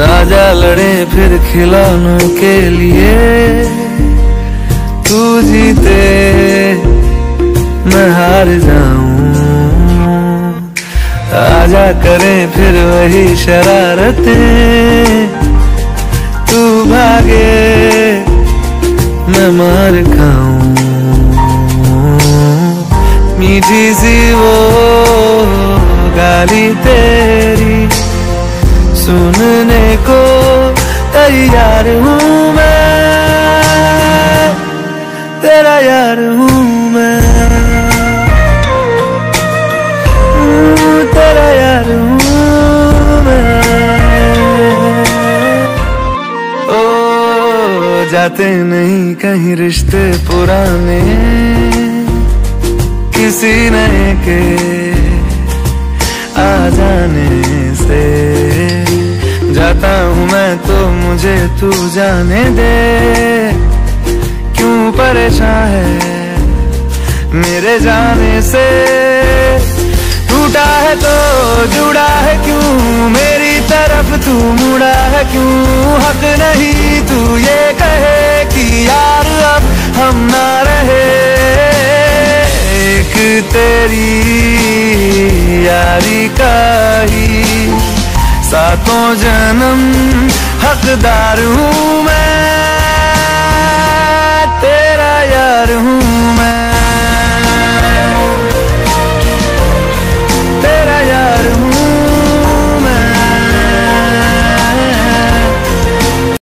राजा लड़े फिर खिलौनों के लिए तू जीते। करें फिर वही शरारतें। तू भागे, मैं मार खाऊं। मीठी सी वो गाली तेरी, सुनने को तैयार हूँ मैं। तेरा यार हूँ। जाते नहीं कहीं रिश्ते पुराने। किसी नए के आ जाने से। जाता हूँ मैं तो मुझे तू जाने दे। क्यों परेशान है मेरे जाने से? टूटा है तो जुड़ा है क्यों? मेरी तरफ़ तू मुड़ा है क्यों? हक नहीं, तू ये कहे कि यार अब हम ना रहे। एक तेरी यारी का ही सातों जन्म हकदार हूँ।